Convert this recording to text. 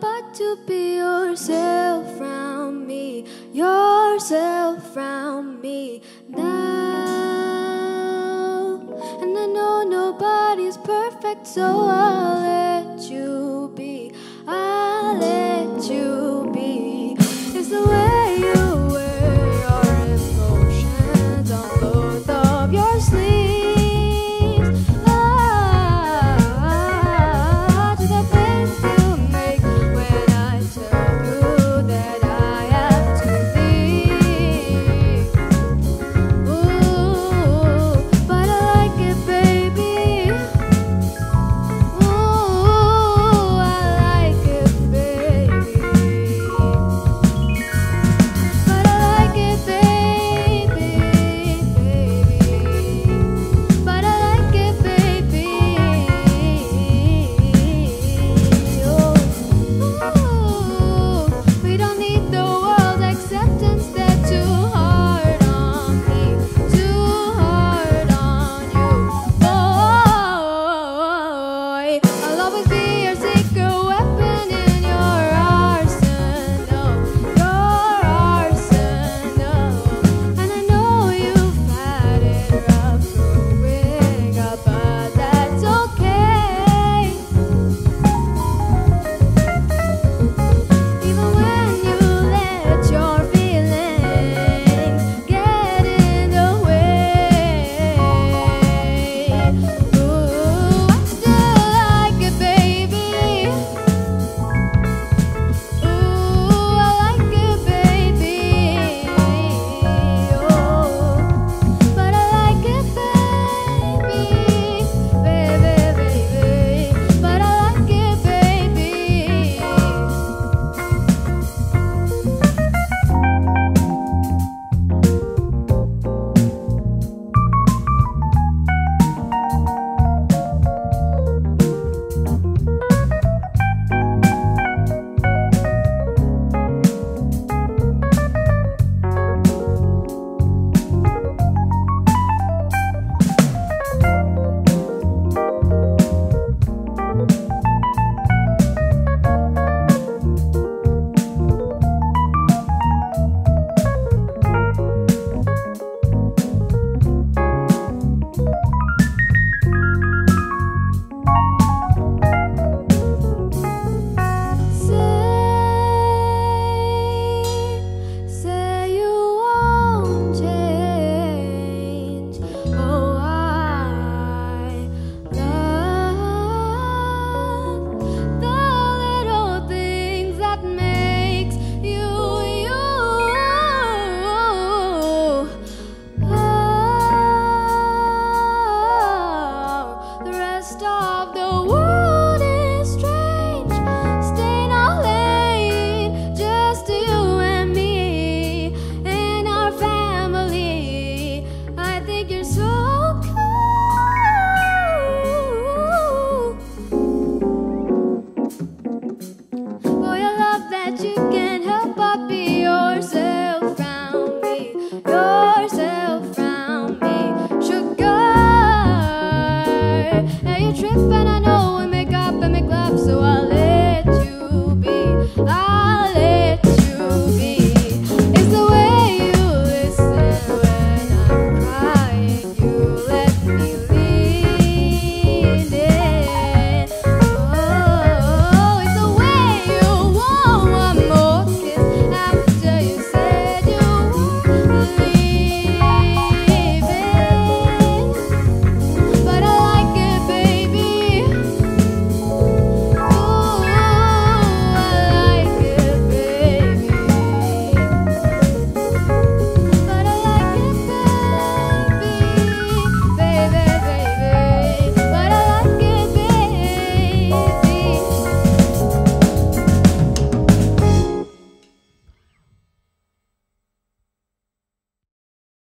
but to be yourself from me, yourself from me now. And I know nobody's perfect, so I'll let you be. I'll let you be. It's the way.